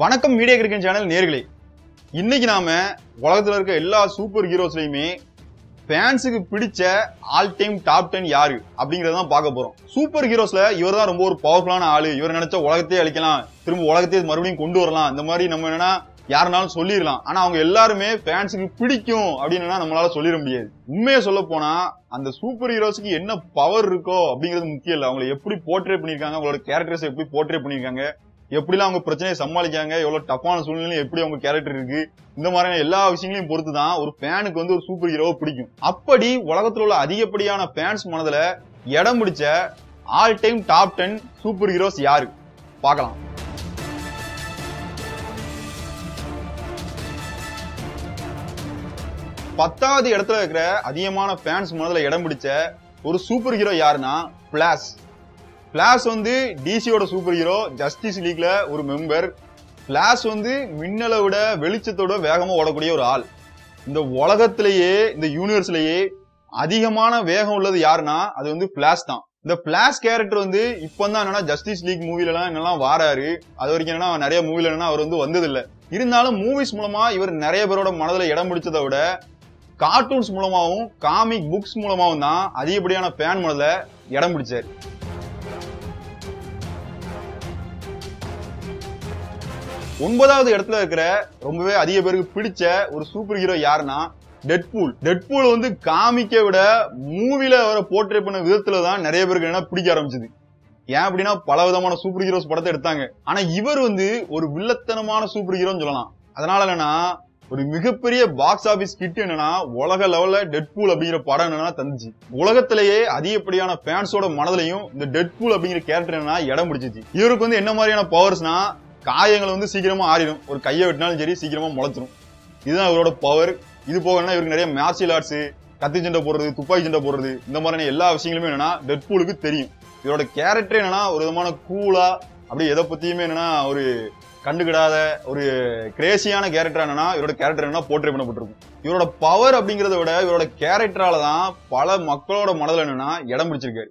வணக்கம் media cricket channel நேர்களே. இன்னைக்கு நாம உலகத்துல இருக்க எல்லா சூப்பர் ஹீரோஸ்லயுமே ஃபேன்ஸுக்கு பிடிச்ச ஆல் டைம் டாப் டென் யாரு அப்படிங்கறத தான் பார்க்க போறோம். சூப்பர் ஹீரோஸ்ல இவர் தான் ரொம்ப ஒரு பவர்ஃபுல்லான ஆளு. இவர் நினைச்சா உலகத்தையே அழிக்கலாம். திரும்ப உலகத்தையே மறுபடியும் கொண்டு வரலாம். இந்த மாதிரி நம்ம என்னன்னா யாருனாலும் சொல்லிடலாம். ஆனா அவங்க எல்லாருமே ஃபேன்ஸுக்கு பிடிக்கும் அப்படின்னு நம்மளால சொல்லிட முடியாது. உண்மையை சொல்ல போனா அந்த சூப்பர் ஹீரோஸ்க்கு என்ன பவர் இருக்கோ அப்படிங்கிறது முக்கியம் இல்லை. அவங்களை எப்படி போர்ட்ரேட் பண்ணிருக்காங்க அவங்களோட கேரக்டர்ஸ் எப்படி போர்ட்ரேட் பண்ணிருக்காங்க எப்படிலாம் அவங்க பிரச்சனையை சமாளிக்காங்க எவ்வளவு டஃப்பான சூழ்நிலையில எப்படி அவங்க கேரக்டர் இருக்கு இந்த மாதிரியான எல்லா விஷயங்களையும் பொறுத்து தான் ஒரு ஃபேனுக்கு வந்து ஒரு சூப்பர் ஹீரோவை பிடிக்கும். அப்படி உலகத்தில் உள்ள அதிகப்படியான ஃபேன்ஸ் மனதில் இடம் பிடிச்ச all time top ten superheroes யாரு? பார்க்கலாம். பத்தாவது இடத்துல இருக்கிற அதிகமான ஃபேன்ஸ் மனதில் இடம் பிடிச்ச ஒரு சூப்பர் ஹீரோ யாருன்னா பிளாஸ் பிளாஸ் வந்து டிசியோட சூப்பர் ஹீரோ ஜஸ்டிஸ் லீக்ல ஒரு மெம்பர் பிளாஸ் வந்து மின்னலை விட வெளிச்சத்தோட வேகமாக ஓடக்கூடிய ஒரு ஆள். இந்த உலகத்திலேயே இந்த யூனிவர்ஸ்லயே அதிகமான வேகம் உள்ளது யாருன்னா அது வந்து பிளாஸ் தான். இந்த பிளாஸ் கேரக்டர் வந்து இப்போ தான் என்னன்னா ஜஸ்டிஸ் லீக் மூவிலலாம் என்னெல்லாம் வாராரு அது வரைக்கும் என்னன்னா நிறைய மூவில என்னன்னா அவர் வந்து வந்ததில்லை. இருந்தாலும் மூவிஸ் மூலமா இவர் நிறைய பேரோட மனதில் இடம் பிடிச்சதை விட கார்ட்டூன்ஸ் மூலமாகவும் காமிக் புக்ஸ் மூலமாகவும் தான் அதிகப்படியான ஃபேன் மனதில் இடம் பிடிச்சாரு. ஒன்பதாவது இடத்துல இருக்கிற ரொம்பவே அதிக பேருக்கு பிடிச்ச ஒரு சூப்பர் ஹீரோ யாருன்னா டெட்பூல் டெட்பூல் வந்து காமிக்க விட மூவில அவரை போர்ட்ரே பண்ண விதத்துல தான் நிறைய பேருக்கு என்ன பிடிக்க ஆரம்பிச்சது. ஏன் அப்படின்னா பல விதமான சூப்பர் ஹீரோஸ் படத்தை எடுத்தாங்க. ஆனா இவர் வந்து ஒரு வில்லத்தனமான சூப்பர் ஹீரோன்னு சொல்லலாம். அதனால என்னன்னா ஒரு மிகப்பெரிய பாக்ஸ் ஆபீஸ் கிட் என்னன்னா உலக லெவல்ல டெட்பூல் அப்படிங்கிற படம் என்னன்னா தந்துச்சு. உலகத்திலேயே அதிகப்படியான ஃபேன்ஸோட மனதிலையும் இந்த டெட்பூல் அப்படிங்கிற கேரக்டர் என்னன்னா இடம் பிடிச்சிச்சு. இவருக்கு வந்து என்ன மாதிரியான பவர்ஸ்னா காயங்கள் வந்து சீக்கிரமா ஆறிடும். ஒரு கையை வெட்டினாலும் சரி சீக்கிரமா முளைச்சிரும். இதுதான் இவரோட பவர் இது போகணும்னா இவருக்கு நிறைய மார்ஷியல் ஆர்ட்ஸ் கத்தி சண்டை போடுறது துப்பாக்கி சண்டை போடுறது இந்த மாதிரியான எல்லா விஷயங்களுமே என்னன்னா டெட்பூலுக்கு தெரியும். இவரோட கேரக்டர் என்னன்னா ஒரு விதமான கூலா அப்படி எதை பத்தியுமே என்னன்னா ஒரு கண்டுக்கிடாத ஒரு கிரேசியான கேரக்டர் என்னன்னா இவரோட கேரக்டர் என்ன போர்ட்ரே பண்ணப்பட்டிருக்கும். இவரோட பவர் அப்படிங்கிறத விட இவரோட கேரக்டரால தான் பல மக்களோட மனதில் என்னன்னா இடம் பிடிச்சிருக்காரு.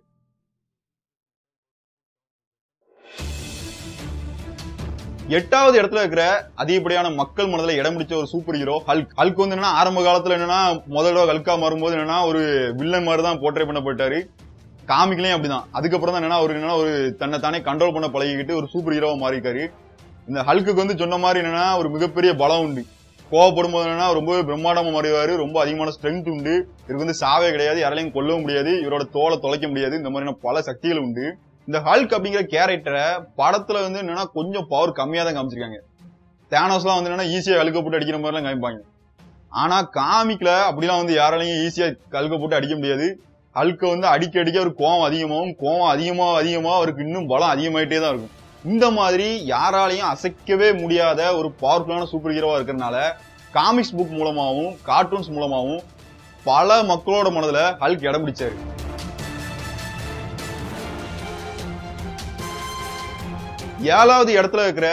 எட்டாவது இடத்துல இருக்கிற அதிகப்படியான மக்கள் மனதில் இடம் பிடிச்ச ஒரு சூப்பர் ஹீரோ ஹல்க். ஹல்க் வந்து என்னன்னா ஆரம்ப காலத்துல என்னன்னா முதல்ல ஹல்கா மாறும்போது என்னன்னா ஒரு வில்லன் மாதிரி தான் போர்ட்ரே பண்ணப்பட்டாரு. காமிக்கலையும் அப்படிதான். அதுக்கப்புறம் தான் என்னன்னா ஒரு என்னன்னா ஒரு தன்னை தானே கண்ட்ரோல் பண்ண பழகிக்கிட்டு ஒரு சூப்பர் ஹீரோவா மாறிக்காரு இந்த ஹல்க்கு வந்து சொன்ன மாதிரி என்னன்னா ஒரு மிகப்பெரிய பலம் உண்டு. கோவப்படும் போது என்னன்னா ரொம்ப பிரம்மாண்டமா மாறிவாரு ரொம்ப அதிகமான ஸ்ட்ரென்த் உண்டு. இவருக்கு வந்து சாவே கிடையாது யாராலையும் கொல்லவும் முடியாது. இவரோட தோலை தொலைக்க முடியாது. இந்த மாதிரியான பல சக்திகள் உண்டு. இந்த ஹல்க் அப்படிங்கிற கேரக்டரை படத்துல வந்து என்னன்னா கொஞ்சம் பவர் கம்மியா தான் காமிச்சிருக்காங்க. தேனோஸ்லாம் வந்து என்னன்னா ஈஸியா கழுக்க போட்டு அடிக்கிற மாதிரி எல்லாம் காமிப்பாங்க. ஆனா காமிக்ல அப்படிலாம் வந்து யாராலையும் ஈஸியா கழுக்க போட்டு அடிக்க முடியாது. ஹல்க வந்து அடிக்க அடிக்க அவர் கோவம் அதிகமாகும். கோவம் அதிகமாக அதிகமாக அவருக்கு இன்னும் பலம் அதிகமாயிட்டே தான் இருக்கும். இந்த மாதிரி யாராலையும் அசைக்கவே முடியாத ஒரு பவர்ஃபுல்லான சூப்பர் ஹீரோவா இருக்கிறதுனால காமிக்ஸ் புக் மூலமாகவும் கார்ட்டூன்ஸ் மூலமாகவும் பல மக்களோட மனதில் ஹல்க் இடம் பிடிச்சாரு. ஏழாவது இடத்துல இருக்கிற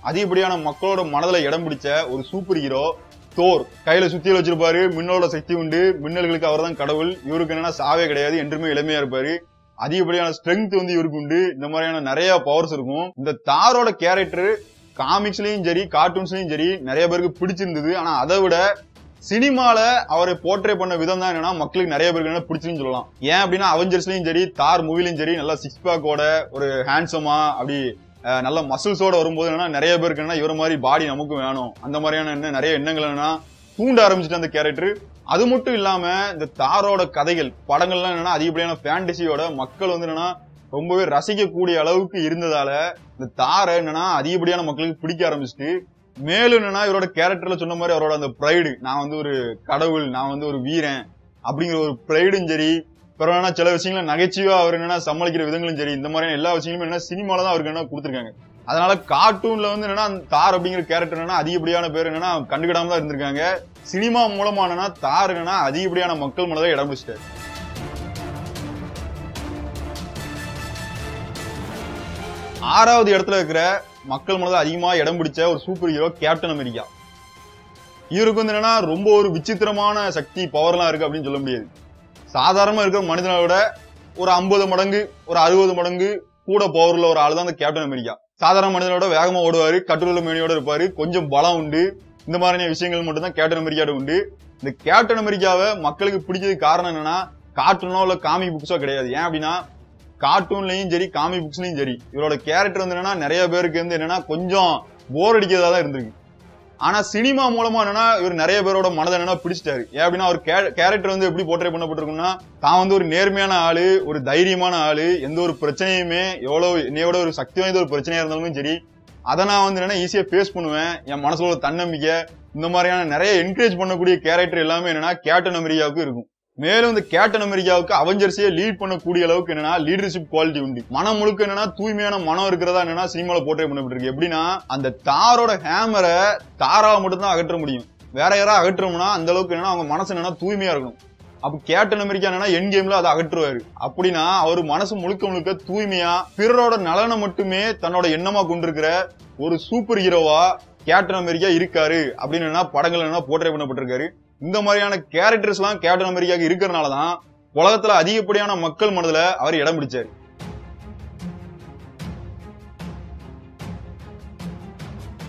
அதிகப்படியான மக்களோட மனதில் இடம் பிடிச்ச ஒரு சூப்பர் ஹீரோ தோர். கையில சுத்தியில் வச்சிருப்பாரு. மின்னலோட சக்தி உண்டு. மின்னல்களுக்கு அவர் தான் கடவுள். இவருக்கு என்னன்னா சாவே கிடையாது. என்றுமே இளமையா இருப்பாரு. அதிகப்படியான ஸ்ட்ரென்த் வந்து இவருக்கு உண்டு. இந்த மாதிரியான நிறைய பவர்ஸ் இருக்கும். இந்த தாரோட கேரக்டர் காமிக்ஸ்லயும் சரி கார்ட்டூன்ஸ்லயும் சரி நிறைய பேருக்கு பிடிச்சிருந்தது. ஆனா அதை விட சினிமால அவரை போர்ட்ரே பண்ண விதம் தான் என்னன்னா மக்களுக்கு நிறைய பேருக்கு என்ன பிடிச்சிருன்னு சொல்லலாம். ஏன் அப்படின்னா அவெஞ்சர்ஸ்லயும் சரி தார் மூவிலையும் சரி நல்லா சிக்ஸ் பேக்கோட ஒரு ஹேண்ட்ஸமா அப்படி நல்ல மசில்ஸோட வரும்போது என்னன்னா நிறைய பேருக்கு என்ன இவர மாதிரி பாடி நமக்கு வேணும். அந்த மாதிரியான என்ன நிறைய எண்ணங்கள் என்னன்னா தூண்ட ஆரம்பிச்சிட்டு அந்த கேரக்டர் அது மட்டும் இல்லாம இந்த தாரோட கதைகள் படங்கள்லாம் என்னன்னா அதிகப்படியான ஃபேண்டசியோட மக்கள் வந்து என்னன்னா ரொம்பவே ரசிக்கக்கூடிய அளவுக்கு இருந்ததால இந்த தாரை என்னன்னா அதிகப்படியான மக்களுக்கு பிடிக்க ஆரம்பிச்சுட்டு மேலும் என்னன்னா இவரோட கேரக்டர்ல சொன்ன மாதிரி அவரோட அந்த ப்ரைடு நான் வந்து ஒரு கடவுள் நான் வந்து ஒரு வீரன் அப்படிங்கிற ஒரு ப்ரைடும் சரி பிறகு என்னன்னா சில விஷயங்கள நகைச்சுவா அவர் என்னன்னா சமாளிக்கிற விதங்களும் சரி இந்த மாதிரியான எல்லா விஷயங்களும் என்ன சினிமால தான் அவருக்கு என்ன கொடுத்துருக்காங்க. அதனால கார்ட்டூன்ல வந்து என்னன்னா அந்த தார் அப்படிங்கிற கேரக்டர் என்னன்னா அதிகப்படியான பேர் என்னன்னா கண்டுக்கிடாம தான் இருந்திருக்காங்க. சினிமா மூலமானனா தார் என்னன்னா அதிகப்படியான மக்கள் மனதை இடம் பிடிச்சிட்டாரு. ஆறாவது இடத்துல இருக்கிற மக்கள் மனதை அதிகமா இடம் பிடிச்ச ஒரு சூப்பர் ஹீரோ கேப்டன் அமெரிக்கா. இவருக்கு வந்து என்னன்னா ரொம்ப ஒரு விசித்திரமான சக்தி பவர்லாம் இருக்கு அப்படின்னு சொல்ல முடியாது. சாதாரணமா இருக்கிற மனிதனை விட ஒரு ஐம்பது மடங்கு ஒரு அறுபது மடங்கு கூட பவர்ல ஒரு ஆள் தான் அந்த கேப்டன் அமெரிக்கா. சாதாரண மனிதனோட வேகமா ஓடுவாரு கட்டுரை மேனியோட இருப்பாரு கொஞ்சம் பலம் உண்டு. இந்த மாதிரியான விஷயங்கள் மட்டும் தான் கேப்டன் அமெரிக்காவோட உண்டு. இந்த கேப்டன் அமெரிக்காவை மக்களுக்கு பிடிச்சதுக்கு காரணம் என்னன்னா கார்ட்டூனோ இல்ல காமிக் புக்ஸோ கிடையாது. ஏன் அப்படின்னா கார்ட்டூன்லயும் சரி காமிக் புக்ஸ்லயும் சரி இவரோட கேரக்டர் வந்து என்னன்னா நிறைய பேருக்கு வந்து என்னன்னா கொஞ்சம் போர் அடிக்கிறதா தான் இருந்திருக்கு. ஆனா சினிமா மூலமா என்னன்னா இவர் நிறைய பேரோட மனதை என்னன்னா பிடிச்சிட்டாரு. ஏன் அப்படின்னா அவர் கேரக்டர் வந்து எப்படி போர்ட்ரே பண்ணப்பட்டிருக்குன்னா தான் வந்து ஒரு நேர்மையான ஆளு ஒரு தைரியமான ஆளு எந்த ஒரு பிரச்சனையுமே எவ்வளவு என்னையோட ஒரு சக்தி வாய்ந்த ஒரு பிரச்சனையா இருந்தாலும் சரி அதை நான் வந்து என்னன்னா ஈஸியா ஃபேஸ் பண்ணுவேன். என் மனசுல ஒரு தன்னம்பிக்கை இந்த மாதிரியான நிறைய என்கரேஜ் பண்ணக்கூடிய கேரக்டர் எல்லாமே என்னன்னா கேட்டன் அமெரிக்காவுக்கு இருக்கும். மேலும் இந்த கேப்டன் அமெரிக்காவுக்கு அவெஞ்சர்ஸையே லீட் பண்ணக்கூடிய அளவுக்கு என்னன்னா லீடர்ஷிப் குவாலிட்டி உண்டு. மனம் முழுக்க என்னன்னா தூய்மையான மனம் இருக்கிறதா என்னன்னா சினிமாவில் போர்ட்ரே பண்ணப்பட்டிருக்கு. எப்படின்னா அந்த தாரோட ஹேமரை தாராவை மட்டும்தான் அகற்ற முடியும். வேற யாராவது அகற்றோம்னா அந்த அளவுக்கு என்னன்னா அவங்க மனசு என்னன்னா தூய்மையா இருக்கணும். அப்ப கேப்டன் அமெரிக்கா என்னன்னா என் கேம்ல அதை அகற்றுவாரு. அப்படின்னா அவர் மனசு முழுக்க முழுக்க தூய்மையா பிறரோட நலனை மட்டுமே தன்னோட எண்ணமா கொண்டிருக்கிற ஒரு சூப்பர் ஹீரோவா கேப்டன் அமெரிக்கா இருக்காரு. அப்படின்னு என்ன படங்கள் என்ன போர்ட்ரே பண்ணப்பட்டிருக்காரு. இந்த மாதிரியான கேரக்டர்ஸ் எல்லாம் கேப்டன் அமெரிக்காவுக்கு இருக்கிறனாலதான் உலகத்துல அதிகப்படியான மக்கள் மனதுல அவர் இடம் பிடிச்சாரு.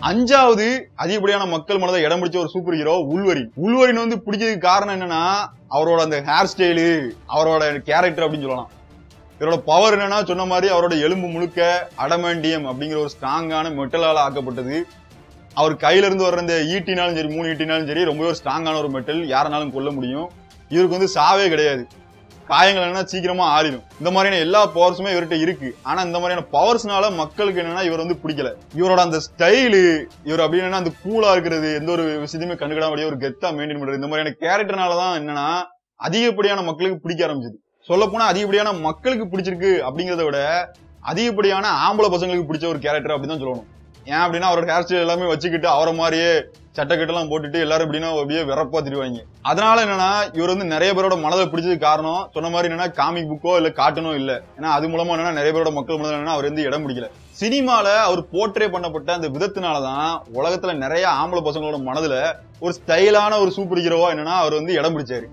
அஞ்சாவது அதிகப்படியான மக்கள் மனதை இடம் பிடிச்ச ஒரு சூப்பர் ஹீரோ உள்வரின் உள்வரின் வந்து பிடிச்சதுக்கு காரணம் என்னன்னா அவரோட அந்த ஹேர் ஸ்டைலு அவரோட கேரக்டர் அப்படின்னு சொல்லலாம். இவரோட பவர் என்னன்னா சொன்ன மாதிரி அவரோட எலும்பு முழுக்க அடமாண்டியம் அப்படிங்கிற ஒரு ஸ்ட்ராங்கான மெட்டலால ஆக்கப்பட்டது. அவர் கையில இருந்து வர்ற இந்த ஈட்டினாலும் சரி மூணு ஈட்டினாலும் சரி ரொம்ப ஒரு ஸ்ட்ராங்கான ஒரு மெட்டல் யாருனாலும் கொல்ல முடியும். இவருக்கு வந்து சாவே கிடையாது. காயங்கள் என்னன்னா சீக்கிரமா ஆறிடும். இந்த மாதிரியான எல்லா பவர்ஸுமே இவர்கிட்ட இருக்கு. ஆனா இந்த மாதிரியான பவர்ஸ்னால மக்களுக்கு என்னன்னா இவர் வந்து பிடிக்கல. இவரோட அந்த ஸ்டைலு இவர் அப்படின்னு அந்த கூலா இருக்கிறது எந்த ஒரு விஷயத்தையுமே கண்டுக்கிடாம ஒரு கெத்தா மெயின்டைன் பண்றது இந்த மாதிரியான கேரக்டர்னாலதான் என்னன்னா அதிகப்படியான மக்களுக்கு பிடிக்க ஆரம்பிச்சது. சொல்ல போனா அதிகப்படியான மக்களுக்கு பிடிச்சிருக்கு அப்படிங்கறத விட அதிகப்படியான ஆம்பளை பசங்களுக்கு பிடிச்ச ஒரு கேரக்டர் அப்படின்னு சொல்லணும். ஏன் அப்படின்னா அவரோட ஹேர் ஸ்டைல் எல்லாமே வச்சுக்கிட்டு அவரை மாதிரியே சட்டக்கட்டெல்லாம் போட்டுட்டு எல்லாரும் எப்படின்னா அப்படியே விறப்பா திருவாங்க. அதனால என்னன்னா இவர் வந்து நிறைய பேரோட மனதை பிடிச்சதுக்கு காரணம் சொன்ன மாதிரி என்னன்னா காமிக் புக்கோ இல்ல காட்டனோ இல்ல. ஏன்னா அது மூலமா என்னன்னா நிறைய பேரோட மக்கள் மனதில் என்னன்னா அவர் வந்து இடம் பிடிக்கல. சினிமால அவர் போர்ட்ரே பண்ணப்பட்ட அந்த விதத்தினாலதான் உலகத்துல நிறைய ஆம்பளை பசங்களோட மனதுல ஒரு ஸ்டைலான ஒரு சூப்பர் ஹீரோவா என்னன்னா அவர் வந்து இடம் பிடிச்சாரு.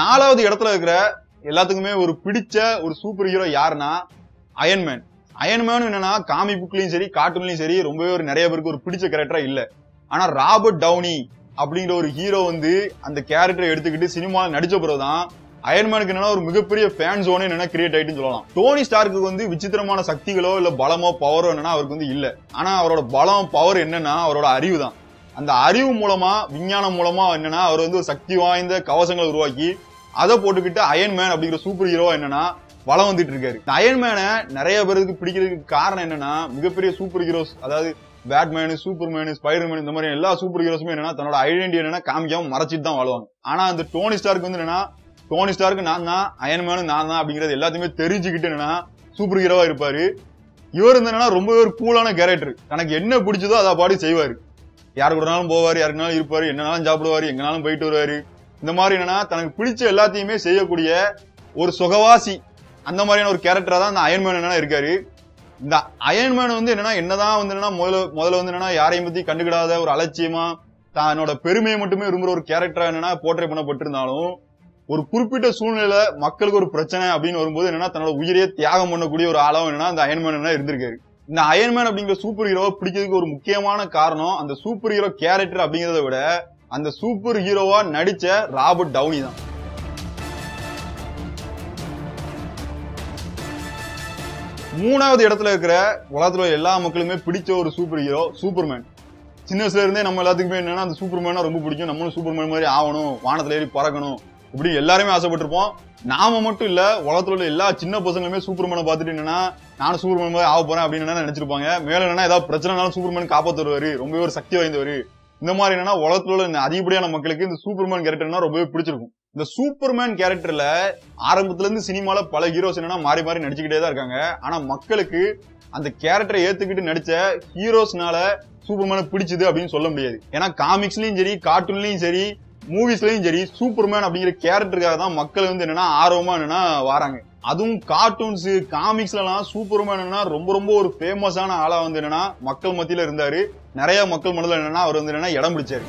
நாலாவது இடத்துல இருக்கிற எல்லாத்துக்குமே ஒரு பிடிச்ச ஒரு சூப்பர் ஹீரோ யாருன்னா அயன்மேன் அயன்மேன் என்னன்னா காமி புக்லயும் சரி கார்ட்டூன்லயும் சரி ரொம்பவே ஒரு நிறைய பேருக்கு ஒரு பிடிச்ச கேரக்டரா இல்ல. ஆனா ராபர்ட் டவுனி அப்படிங்கிற ஒரு ஹீரோ வந்து அந்த கேரக்டரை எடுத்துக்கிட்டு சினிமாவில் நடிச்ச பிறகுதான் அயன்மேனுக்கு என்னன்னா ஒரு மிகப்பெரிய ஃபேன் ஜோனே என்னன்னா கிரியேட் ஆயிட்டுன்னு சொல்லலாம். டோனி ஸ்டார்க்கு வந்து விசித்திரமான சக்திகளோ இல்ல பலமோ பவரோ என்னன்னா அவருக்கு வந்து இல்ல. ஆனா அவரோட பலம் பவர் என்னன்னா அவரோட அறிவு தான் அந்த அறிவு மூலமா விஞ்ஞானம் மூலமா என்னன்னா அவர் வந்து ஒரு சக்தி வாய்ந்த கவசங்களை உருவாக்கி அதை போட்டுக்கிட்டு அயன் மேன் அப்படிங்கிற சூப்பர் ஹீரோ என்னன்னா வளம் வந்துட்டு இருக்காரு இந்த அயன் மேனை நிறைய பேருக்கு பிடிக்கிறதுக்கு காரணம் என்னன்னா மிகப்பெரிய சூப்பர் ஹீரோஸ் அதாவது Batman Superman Spider Man இந்த மாதிரி எல்லா சூப்பர் ஹீரோஸுமே என்னன்னா தன்னோட ஐடென்டி என்னன்னா காமிக்காம மறைச்சிட்டு தான் வாழ்வாங்க. ஆனா அந்த டோனி ஸ்டார்க்கு வந்து என்னன்னா டோனி ஸ்டாருக்கு நான் தான் அயன் மேனும் நான் தான் அப்படிங்கறது எல்லாத்தையுமே தெரிஞ்சுக்கிட்டு என்னன்னா சூப்பர் ஹீரோவா இருப்பாரு. இவர் என்னன்னா ரொம்பவே ஒரு கூலான கேரக்டர் தனக்கு என்ன பிடிச்சதோ அதை பாடி செய்வாரு. யாரு கூடனாலும் போவார் யாருக்குனாலும் இருப்பாரு என்னனாலும் சாப்பிடுவாரு எங்கனாலும் போயிட்டு வருவாரு. இந்த மாதிரி என்னன்னா தனக்கு பிடிச்ச எல்லாத்தையுமே செய்யக்கூடிய ஒரு சுகவாசி அந்த மாதிரியான ஒரு கேரக்டரா தான் அந்த அயன்மேன் என்னன்னா இருக்காரு. இந்த அயன்மேன் வந்து என்னன்னா என்னதான் வந்து என்னன்னா முதல்ல முதல்ல வந்து என்னன்னா யாரையும் பத்தி கண்டுக்கிடாத ஒரு அலட்சியமா தன்னோட பெருமையை மட்டுமே விரும்புற ஒரு கேரக்டரா என்னன்னா போர்ட்ரே பண்ணப்பட்டிருந்தாலும் ஒரு குறிப்பிட்ட சூழ்நிலையில மக்களுக்கு ஒரு பிரச்சனை அப்படின்னு வரும்போது என்னன்னா தன்னோட உயிரையே தியாகம் பண்ணக்கூடிய ஒரு ஆளாவும் என்னன்னா அந்த அயன்மேன் என்ன இருந்திருக்காரு. இந்த அயன்மேன் அப்படிங்கிற சூப்பர் ஹீரோவை பிடிக்கிறதுக்கு ஒரு முக்கியமான காரணம் அந்த சூப்பர் ஹீரோ கேரக்டர் அப்படிங்கறத விட அந்த சூப்பர் ஹீரோவா நடிச்ச ராபர்ட் டவுனி தான். மூணாவது இடத்துல இருக்கிற உலகத்துல எல்லா மக்களுமே பிடிச்ச ஒரு சூப்பர் ஹீரோ சூப்பர்மேன். சின்ன வயசுல இருந்தே நம்ம எல்லாத்துக்குமே என்னன்னா அந்த சூப்பர்மேனா ரொம்ப பிடிக்கும். நம்மளும் சூப்பர்மேன் மாதிரி ஆகணும் வானத்துல ஏறி பறக்கணும் இப்படி எல்லாருமே ஆசைப்பட்டிருப்போம். நாம மட்டும் இல்ல உலகத்துல உள்ள எல்லா சின்ன பசங்களுமே சூப்பர்மேனை பார்த்துட்டு என்னன்னா நானும் சூப்பர்மேன் மாதிரி ஆக போறேன் அப்படின்னு நினைச்சிருப்பாங்க. மேல என்னன்னா ஏதாவது பிரச்சனைனாலும் சூப்பர்மேன் காப்பாத்துருவாரு ரொம்பவே ஒரு சக்தி வாய்ந்தவர். இந்த மாதிரி என்னன்னா உலகத்துல உள்ள அதிகப்படியான மக்களுக்கு இந்த சூப்பர்மேன் கேரக்டர்னா ரொம்பவே பிடிச்சிருக்கும். இந்த சூப்பர்மேன் கேரக்டர்ல ஆரம்பத்துல இருந்து சினிமால பல ஹீரோஸ் என்னன்னா மாறி மாறி நடிச்சுக்கிட்டே தான் இருக்காங்க. ஆனா மக்களுக்கு அந்த கேரக்டரை ஏத்துக்கிட்டு நடிச்ச ஹீரோஸ்னால சூப்பர்மேனை பிடிச்சது அப்படின்னு சொல்ல முடியாது. ஏன்னா காமிக்ஸ்லயும் சரி கார்ட்டூன்லயும் சரி மூவிஸ்லயும் சரி சூப்பர்மேன் அப்படிங்கிற கேரக்டருக்காக தான் மக்கள் வந்து என்னன்னா ஆர்வமா என்னன்னா வராங்க. அதுவும் கார்ட்டூன்ஸ் காமிக்ஸ்லாம் எல்லாம் சூப்பர்மேன் ரொம்ப ரொம்ப ஒரு ஃபேமஸான ஆளா வந்து என்னன்னா மக்கள் மத்தியில இருந்தாரு. நிறைய மக்கள் மனதில் என்னன்னா அவர் வந்து என்னன்னா இடம் பிடிச்சாரு.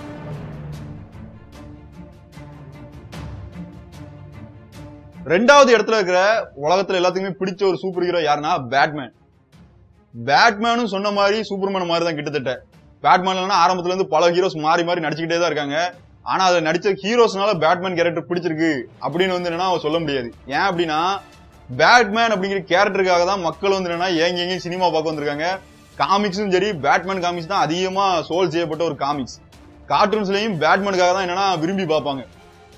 ரெண்டாவது இடத்துல இருக்கிற உலகத்துல எல்லாத்துக்குமே பிடிச்ச ஒரு சூப்பர் ஹீரோ யாருன்னா பேட்மேன் பேட்மேனும் சொன்ன மாதிரி சூப்பர்மேன் மாதிரி தான் கிட்டத்தட்ட. பேட்மேன்லாம் ஆரம்பத்துல இருந்து பல ஹீரோஸ் மாறி மாறி நடிச்சுக்கிட்டே தான் இருக்காங்க. ஆனா அதை நடிச்ச ஹீரோஸ்னால பேட்மேன் கேரக்டர் பிடிச்சிருக்கு அப்படின்னு வந்து என்னன்னா சொல்ல முடியாது. ஏன் அப்படின்னா பேட்மேன் அப்படிங்கிற கேரக்டருக்காக தான் மக்கள் வந்து என்னன்னா ஏங்க சினிமா பார்க்க வந்திருக்காங்க. காமிக்ஸும் சரி பேட்மேன் காமிக்ஸ் தான் அதிகமா சோல் செய்யப்பட்ட ஒரு காமிக்ஸ் கார்ட்டூன்ஸ்லயும் பேட்மேனுக்காக தான் என்னன்னா விரும்பி பார்ப்பாங்க.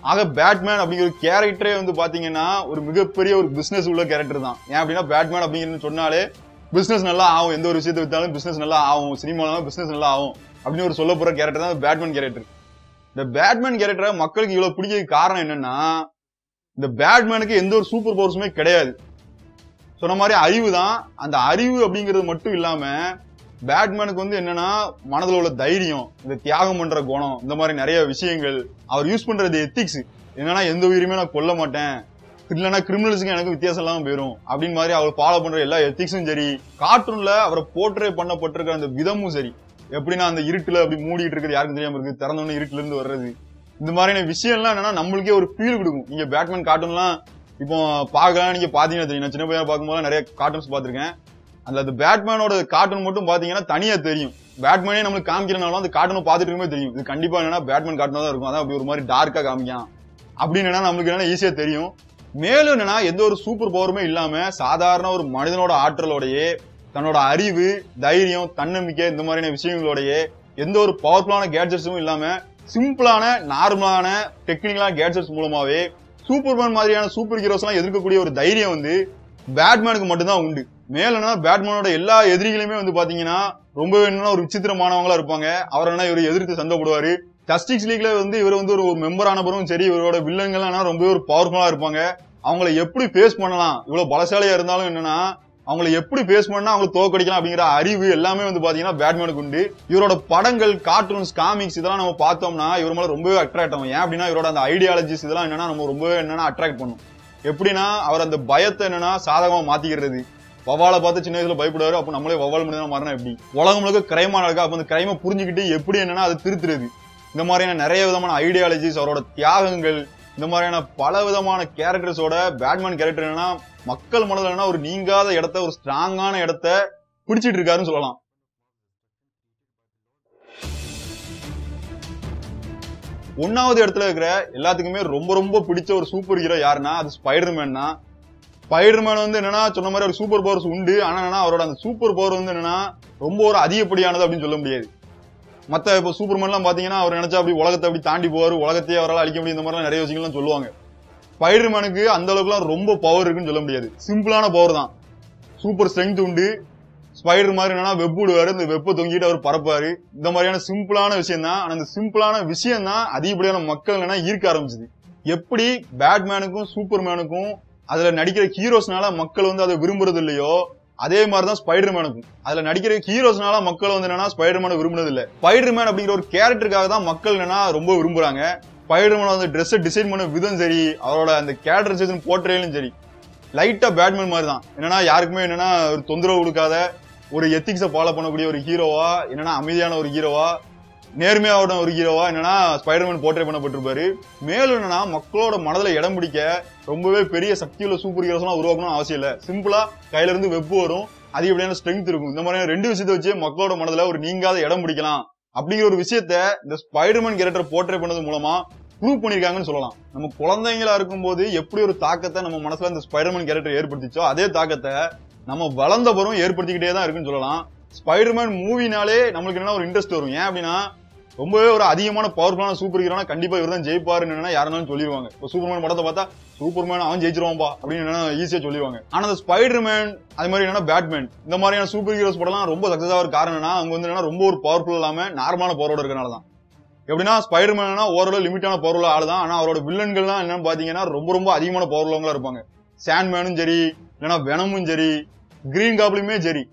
ஆக பேட்மேன் அப்படிங்கிற கேரக்டரே வந்து பாத்தீங்கன்னா ஒரு மிகப்பெரிய ஒரு பிசினஸ் உள்ள கேரக்டர் தான். ஏன் அப்படின்னா பேட்மேன் அப்படிங்கிறது சொன்னாலே பிசினஸ் நல்லா ஆகும். எந்த ஒரு விஷயத்தை வித்தாலும் பிசினஸ் நல்லா ஆகும். சினிமாலும் பிசினஸ் நல்லா ஆகும். அப்படின்னு ஒரு சொல்ல போற கேரக்டர் தான் பேட்மேன் கேரக்டர் இந்த பேட்மேன் கேரக்டரை மக்களுக்கு இவ்வளவு பிடிக்க காரணம் என்னன்னா இந்த பேட்மேனுக்கு எந்த ஒரு சூப்பர் பவர்ஸுமே கிடையாது. சொன்ன மாதிரி அறிவு தான். அந்த அறிவு அப்படிங்கிறது மட்டும் இல்லாம பேட்மேனுக்கு வந்து என்னன்னா மனதில் உள்ள தைரியம் இந்த தியாகம் பண்ற குணம் இந்த மாதிரி நிறைய விஷயங்கள் அவர் யூஸ் பண்றது எத்திக்ஸ் என்னன்னா எந்த உயிருமே நான் கொல்ல மாட்டேன். இல்லைன்னா கிரிமினல்ஸுக்கு எனக்கு வித்தியாசம் இல்லாமல் போயிடும் அப்படின்னு மாதிரி அவர் ஃபாலோ பண்ற எல்லா எத்திக்ஸும் சரி. கார்ட்டூன்ல அவரை போர்ட்ரே பண்ணப்பட்டிருக்கிற அந்த விதமும் சரி. எப்படின்னா அந்த இருட்டுல அப்படி மூடிட்டு இருக்கிறது யாருக்கும் தெரியாம இருக்கு திறந்தோன்னு இருட்டுல இருந்து வர்றது. இந்த மாதிரியான விஷயம்லாம் என்னன்னா நம்மளுக்கே ஒரு ஃபீல் கொடுக்கும். நீங்க பேட்மேன் கார்ட்டூன்லாம் இப்போ பார்க்கலாம் நீங்க பாத்தீங்கன்னா தெரியும். நான் சின்ன பையன் பார்க்கும்போது நிறைய கார்ட்டூன்ஸ் பார்த்துருக்கேன். அந்த அந்த பேட்மேனோட கார்ட்டூன் மட்டும் பாத்தீங்கன்னா தனியா தெரியும். பேட்மேனே நம்மளுக்கு காமிக்கிறனாலும் அந்த கார்ட்டூன் பார்த்துட்டு இருக்கும்போது தெரியும். இது கண்டிப்பா என்னன்னா பேட்மேன் கார்ட்டூன் தான் இருக்கும். அதான் அப்படி ஒரு மாதிரி டார்க்கா காமிக்கான். அப்படின்னு என்னன்னா நம்மளுக்கு என்னன்னா ஈஸியா தெரியும். மேலும் என்னன்னா எந்த ஒரு சூப்பர் பவருமே இல்லாம சாதாரண ஒரு மனிதனோட ஆற்றலோடையே தன்னோட அறிவு தைரியம் தன்னம்பிக்கை இந்த மாதிரியான விஷயங்களோடையே எந்த ஒரு பவர்ஃபுல்லான கேட்ஜெட்ஸும் இல்லாம சிம்பிளான நார்மலான டெக்னிக்கலான கேட்ஜெட்ஸ் மூலமாவே சூப்பர்மேன் மாதிரியான சூப்பர் ஹீரோஸ் எல்லாம் எதிர்க்கக்கூடிய ஒரு தைரியம் வந்து பேட்மேனுக்கு மட்டும்தான் உண்டு. மேலனா பேட்மேனோட எல்லா எதிரிகளுமே வந்து பாத்தீங்கன்னா ரொம்ப என்னன்னா ஒரு விசித்திரமானவங்களா இருப்பாங்க. அவர் என்ன இவர் எதிர்த்து சண்டை போடுவாரு. ஜஸ்டிஸ் லீக்ல வந்து இவர் வந்து ஒரு மெம்பர் பிறகும் சரி இவரோட வில்லங்கள்லாம் ரொம்ப ஒரு பவர்ஃபுல்லா இருப்பாங்க. அவங்கள எப்படி ஃபேஸ் பண்ணலாம்? இவ்வளவு பலசாலியா இருந்தாலும் என்னன்னா அவங்களை எப்படி ஃபேஸ் பண்ணா அவங்களை தோக்கடிக்கலாம் அப்படிங்கிற அறிவு எல்லாமே வந்து பாத்தீங்கன்னா பேட்மேனுக்கு உண்டு. இவரோட படங்கள் கார்ட்டூன்ஸ் காமிக்ஸ் இதெல்லாம் நம்ம பார்த்தோம்னா இவர் மேல ரொம்பவே அட்ராக்ட் ஆகும். ஏன் அப்படின்னா இவரோட அந்த ஐடியாலஜிஸ் இதெல்லாம் என்னன்னா நம்ம ரொம்பவே என்னன்னா அட்ராக்ட் பண்ணும். எப்படின்னா அவர் அந்த பயத்தை என்னன்னா சாதகமா மாத்திக்கிறது. வவாலை பார்த்து சின்ன வயசுல பயப்படுவாரு அப்ப நம்மளே வவால் மனிதனா மரணம் எப்படி? உலகம் முழுக்க கிரைமா நடக்கா அப்ப அந்த கிரைமை புரிஞ்சுக்கிட்டு எப்படி என்னன்னா அது திருத்துறது. இந்த மாதிரியான நிறைய விதமான ஐடியாலஜிஸ் அவரோட தியாகங்கள் இந்த மாதிரியான பல விதமான கேரக்டர்ஸோட பேட்மேன் கேரக்டர் என்னன்னா மக்கள் மனதில் ஒரு நீங்காத இடத்த ஒரு ஸ்ட்ராங்கான இடத்த பிடிச்சிட்டு இருக்காருன்னு சொல்லலாம். ஒன்னாவது இடத்துல இருக்கிற எல்லாத்துக்குமே ரொம்ப ரொம்ப பிடிச்ச ஒரு சூப்பர் ஹீரோ யாருன்னா அது ஸ்பைடர்மேன் தான். ஸ்பைடர்மேன் வந்து என்னன்னா சொன்ன மாதிரி ஒரு சூப்பர் பவர்ஸ் உண்டு. ஆனா என்னன்னா அவரோட அந்த சூப்பர் பவர் வந்து என்னன்னா ரொம்ப ஒரு அதிகப்படியானது அப்படின்னு சொல்ல முடியாது. மத்த இப்போ சூப்பர்மேன்லாம் பாத்தீங்கன்னா அவர் நினைச்சா அப்படி உலகத்தை அப்படி தாண்டி போவார் உலகத்தையே அவரால் அழிக்க முடியும் இந்த மாதிரிலாம் நிறைய விஷயங்கள்லாம் சொல்லுவாங்க. ஸ்பைடர்மேனுக்கு அந்த அளவுக்குலாம் ரொம்ப பவர் இருக்குன்னு சொல்ல முடியாது. சிம்பிளான பவர் தான். சூப்பர் ஸ்ட்ரென்த் உண்டு. ஸ்பைடர் மாதிரி என்னன்னா வெப் விடுவாரு இந்த வெப்பை தொங்கிட்டு அவர் பறப்பாரு. இந்த மாதிரியான சிம்பிளான விஷயம் தான். ஆனா இந்த சிம்பிளான விஷயம் தான் அதிகப்படியான மக்கள் என்ன ஈர்க்க ஆரம்பிச்சது. எப்படி பேட்மேனுக்கும் சூப்பர்மேனுக்கும் அதுல நடிக்கிற ஹீரோஸ்னால மக்கள் வந்து அதை விரும்புறது இல்லையோ அதே மாதிரிதான் ஸ்பைடர் மேனுக்கும் அதுல நடிக்கிற ஹீரோஸ்னால மக்கள் வந்து என்னன்னா ஸ்பைடர் மேனை விரும்புனது இல்ல ஸ்பைடர் மேன் அப்படிங்கிற ஒரு கேரக்டருக்காக தான் மக்கள் என்னன்னா ரொம்ப விரும்புறாங்க. ஸ்பைடர் மேன் வந்து ட்ரெஸ்ஸை டிசைன் பண்ண விதம் சரி அவரோட அந்த கேரக்டரைசேஷன் போர்ட்ரேலும் சரி. லைட்டா பேட்மேன் மாதிரி தான் என்னன்னா யாருக்குமே என்னன்னா ஒரு தொந்தரவு கொடுக்காத ஒரு எத்திக்ஸை ஃபாலோ பண்ணக்கூடிய ஒரு ஹீரோவா என்னன்னா அமைதியான ஒரு ஹீரோவா நேர்மையாவோட ஒரு ஹீரோவா என்னன்னா ஸ்பைடர்மேன் போர்ட்ரே பண்ணப்பட்டிருப்பாரு. மேலும் என்னன்னா மக்களோட மனதில் இடம் பிடிக்க ரொம்பவே பெரிய சக்தியுள்ள சூப்பர் ஹீரோஸ்லாம் உருவாக்கணும்னு உருவாக்கணும் அவசியம் இல்லை. சிம்பிளா கையில இருந்து வெப் வரும். அதிகப்படியான ஸ்ட்ரென்த் இருக்கும். இந்த மாதிரியான ரெண்டு விஷயத்தை வச்சு மக்களோட மனதில் ஒரு நீங்காத இடம் பிடிக்கலாம். அப்படிங்கிற ஒரு விஷயத்த இந்த ஸ்பைடர்மேன் கேரக்டர் போர்ட்ரே பண்ணது மூலமா ப்ரூவ் பண்ணிருக்காங்கன்னு சொல்லலாம். நம்ம குழந்தைங்களா இருக்கும்போது எப்படி ஒரு தாக்கத்தை நம்ம மனசுல இந்த ஸ்பைடர்மேன் கேரக்டர் ஏற்படுத்திச்சோ அதே தாக்கத்தை நம்ம வளர்ந்த பிறகும் ஏற்படுத்திக்கிட்டே தான் இருக்குன்னு சொல்லலாம். ஸ்பைடர்மேன் மூவினாலே நம்மளுக்கு என்ன ஒரு இன்ட்ரெஸ்ட் வரும். ஏன் அப்படின்னா ரொம்பவே ஒரு அதிகமான பவர்ஃபுல்லான சூப்பர் ஹீரோனா கண்டிப்பா இவர் தான் ஜெயிப்பாருன்னு யாருனாலும் சொல்லிடுவாங்க இப்போ சூப்பர்மேன் படத்தை பார்த்தா சூப்பர்மேன் அவன் ஜெயிச்சிருவான்பா அப்படின்னு ஈஸியா சொல்லிடுவாங்க ஆனா அந்த ஸ்பைடர்மேன் அது மாதிரி என்னன்னா பேட்மேன் இந்த மாதிரியான சூப்பர் ஹீரோஸ் படம்லாம் ரொம்ப சக்சஸ் ஆகிற காரணம்னா அவங்க வந்து என்னன்னா ரொம்ப ஒரு பவர்ஃபுல் இல்லாம நார்மலான பவரோட இருக்கனால தான் எப்படின்னா ஸ்பைடர்மேனா ஓரளவு லிமிட்டான பவர் உள்ள ஆள் தான் ஆனா அவரோட வில்லன்கள்லாம் என்னன்னு பாத்தீங்கன்னா ரொம்ப ரொம்ப அதிகமான பவர் உள்ளவங்களா இருப்பாங்க. சாண்ட்மேனும் சரி இல்லைன்னா வெனமும் சரி கிரீன் காப்லியுமே சரி.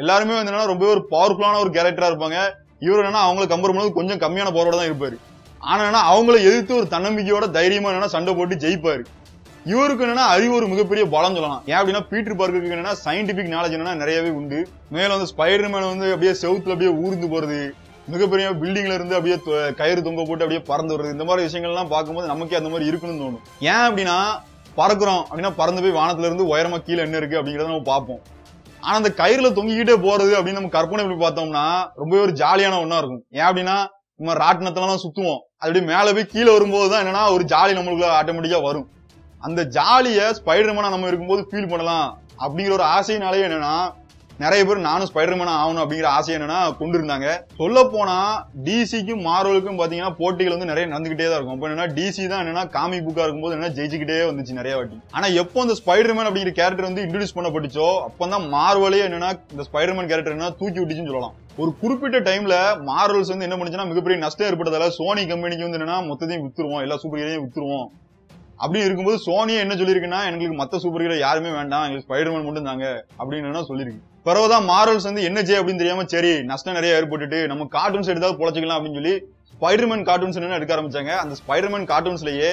எல்லாருமே வந்து என்னன்னா ரொம்பவே ஒரு பவர்ஃபுல்லான ஒரு கேரக்டரா இருப்பாங்க. இவர் என்னன்னா அவங்களை கம்பேர் பண்ணும்போது கொஞ்சம் கம்மியான பவரோட தான் இருப்பாரு. ஆனா என்னன்னா அவங்கள எதிர்த்து ஒரு தன்னம்பிக்கையோட தைரியமா என்னன்னா சண்டை போட்டு ஜெயிப்பாரு. இவருக்கு என்னன்னா அறிவு ஒரு மிகப்பெரிய பலம் சொல்லலாம். ஏன் அப்படின்னா பீட்டர் பார்க்கருக்கு என்னன்னா சயின்டிபிக் நாலேஜ் என்னன்னா நிறையவே உண்டு. மேல வந்து ஸ்பைடர்மேன் வந்து அப்படியே செவுத்துல அப்படியே ஊர்ந்து போறது மிகப்பெரிய பில்டிங்ல இருந்து அப்படியே கயிறு தொங்க போட்டு அப்படியே பறந்து வருது இந்த மாதிரி விஷயங்கள்லாம் பார்க்கும்போது நமக்கே அந்த மாதிரி இருக்கணும்னு தோணும். ஏன் அப்படின்னா பறக்குறோம் அப்படின்னா பறந்து போய் வானத்துல இருந்து உயரமா கீழே என்ன இருக்கு அப்படிங்கறத நம்ம பார்ப்போம். ஆனா அந்த கயிறுல தொங்கிக்கிட்டே போறது அப்படின்னு நம்ம கற்பனை பண்ணி பார்த்தோம்னா ரொம்பவே ஒரு ஜாலியான ஒண்ணா இருக்கும். ஏன் அப்படின்னா நம்ம ராட்டினத்தெல்லாம் சுத்துவோம். அது அப்படியே மேல போய் கீழே வரும்போது தான் என்னன்னா ஒரு ஜாலி நம்மளுக்கு ஆட்டோமேட்டிக்கா வரும். அந்த ஜாலிய ஸ்பைடர்மேனா நம்ம இருக்கும்போது ஃபீல் பண்ணலாம் அப்படிங்கிற ஒரு ஆசையினாலே என்னன்னா நிறைய பேர் நானும் ஸ்பைடர்மேனா ஆகணும் அப்படிங்கிற ஆசை என்னன்னா கொண்டு இருந்தாங்க. சொல்ல போனா டிசிக்கும் மார்வலுக்கும் பாத்தீங்கன்னா போட்டிகள் வந்து நிறைய நடந்துகிட்டே தான் இருக்கும். அப்போ என்னன்னா டிசி தான் என்னன்னா காமிக் புக்கா இருக்கும்போது என்ன ஜெயிச்சுக்கிட்டே வந்துச்சு நிறைய வாட்டி. ஆனா எப்போ இந்த ஸ்பைடர்மேன் அப்படிங்கிற கேரக்டர் வந்து இன்ட்ரடியூஸ் பண்ணப்பட்டுச்சோ அப்பதான் மார்வலே என்னன்னா இந்த ஸ்பைடர்மேன் கேரக்டர் என்ன தூக்கி விட்டுச்சுன்னு சொல்லலாம். ஒரு குறிப்பிட்ட டைம்ல மார்வல்ஸ் வந்து என்ன பண்ணுச்சுன்னா மிகப்பெரிய நஷ்டம் ஏற்பட்டதால சோனி கம்பெனிக்கு வந்து என்னன்னா மொத்தத்தையும் வித்துருவோம் எல்லா சூப்பர் ஹீரோயும் வித்துருவோம். அப்படி இருக்கும்போது சோனியா என்ன சொல்லியிருக்குன்னா எங்களுக்கு மத்த சூப்பர் ஹீரோ யாருமே வேண்டாம் எங்களுக்கு ஸ்பைடர்மேன் மட்டும் தாங்க அப்படின்னு சொல்லியிருக்கு. பிறகுதான் மாரல்ஸ் வந்து என்ன செய்ய அப்படின்னு தெரியாம சரி நஷ்டம் நிறைய ஏற்பட்டுட்டு நம்ம கார்ட்டூன்ஸ் எடுத்தாவது பொழைச்சிக்கலாம் அப்படின்னு சொல்லி ஸ்பைடர்மேன் கார்ட்டூன்ஸ் என்ன எடுக்க ஆரம்பிச்சாங்க. அந்த ஸ்பைடர்மேன் கார்ட்டூன்ஸ்லயே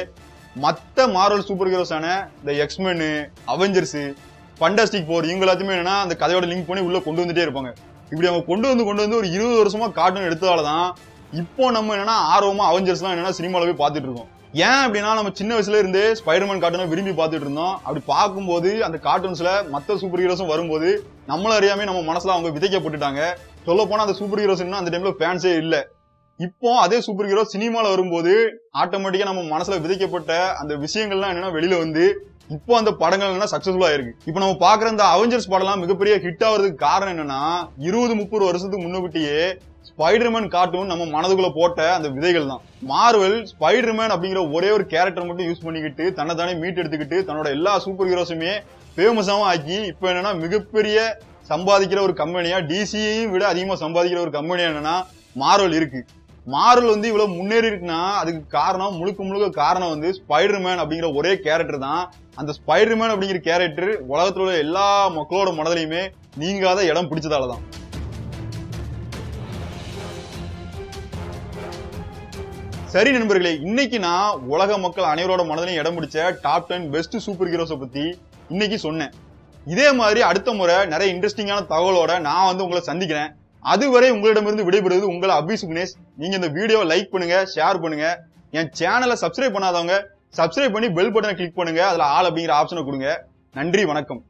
மத்த மாரல் சூப்பர் ஹீரோஸான இந்த எக்ஸ்மென் அவெஞ்சர்ஸ் பண்டாஸ்டிக் போர் இவங்க எல்லாத்தையுமே என்னன்னா அந்த கதையோட லிங்க் பண்ணி உள்ள கொண்டு வந்துட்டே இருப்பாங்க. இப்படி அவங்க கொண்டு வந்து கொண்டு வந்து ஒரு இருபது வருஷமா கார்ட்டூன் எடுத்ததால தான் இப்போ நம்ம என்னன்னா ஆர்வமா அவெஞ்சர்ஸ் தான் என்னன்னா சினிமால போய் பார்த்துட்டு இருக்கோம். ஏன் அப்படின்னா நம்ம சின்ன வயசுல இருந்து ஸ்பைடர்மேன் கார்ட்டூனை விரும்பி பார்த்துட்டு இருந்தோம். அப்படி பார்க்கும்போது அந்த கார்ட்டூன்ஸ்ல மற்ற சூப்பர் ஹீரோஸும் வரும்போது நம்மள அறியாமே நம்ம மனசுல அவங்க விதைக்கப்பட்டுட்டாங்க. சொல்ல போனா அந்த சூப்பர் ஹீரோஸ் அந்த டைம்ல ஃபேன்ஸே இல்ல. இப்போ அதே சூப்பர் ஹீரோ சினிமால வரும்போது ஆட்டோமேட்டிக்கா நம்ம மனசுல விதைக்கப்பட்ட அந்த விஷயங்கள்லாம் என்னன்னா வெளியில வந்து இப்போ அந்த படங்கள் சக்ஸஸ்ஃபுல்லாக சக்சஸ்ஃபுல்லா இருக்கு. இப்போ நம்ம பாக்குற இந்த அவெஞ்சர்ஸ் படம்லாம் மிகப்பெரிய ஹிட் ஆகுறதுக்கு காரணம் என்னன்னா இருபது முப்பது வருஷத்துக்கு முன்னுக்கிட்டேயே ஸ்பைடர்மேன் கார்ட்டூன் நம்ம மனதுக்குள்ள போட்ட அந்த விதைகள் தான். மார்வல் ஸ்பைடர்மேன் அப்படிங்கிற ஒரே ஒரு கேரக்டர் மட்டும் யூஸ் பண்ணிக்கிட்டு தன்னை தானே மீட் எடுத்துக்கிட்டு தன்னோட எல்லா சூப்பர் ஹீரோஸுமே ஃபேமஸாகவும் ஆக்கி இப்போ என்னன்னா மிகப்பெரிய சம்பாதிக்கிற ஒரு கம்பெனியா டிசியையும் விட அதிகமாக சம்பாதிக்கிற ஒரு கம்பெனியா என்னன்னா மார்வல் இருக்கு. மார்வல் வந்து இவ்வளவு முன்னேறி இருக்குன்னா அதுக்கு காரணம் முழுக்க முழுக்க காரணம் வந்து ஸ்பைடர்மேன் அப்படிங்கிற ஒரே கேரக்டர் தான். அந்த ஸ்பைடர்மேன் அப்படிங்கிற கேரக்டர் உலகத்துல உள்ள எல்லா மக்களோட மனதிலையுமே நீங்காத இடம் பிடிச்சதால தான். சரி நண்பர்களே இன்னைக்கு நான் உலக மக்கள் அனைவரோட மனதிலையும் இடம் பிடிச்ச டாப் டென் பெஸ்ட் சூப்பர் ஹீரோஸை பத்தி இன்னைக்கு சொன்னேன். இதே மாதிரி அடுத்த முறை நிறைய இன்ட்ரெஸ்டிங்கான தகவலோட நான் வந்து உங்களை சந்திக்கிறேன். அதுவரை உங்களிடமிருந்து விடைபெறுவது உங்களை அபி சுக்னேஷ். நீங்க இந்த வீடியோவை லைக் பண்ணுங்க ஷேர் பண்ணுங்க. என் சேனலை சப்ஸ்கிரைப் பண்ணாதவங்க சப்ஸ்கிரைப் பண்ணி பெல் பட்டனை கிளிக் பண்ணுங்க. அதுல ஆள் அப்படிங்கிற ஆப்ஷனை கொடுங்க. நன்றி வணக்கம்.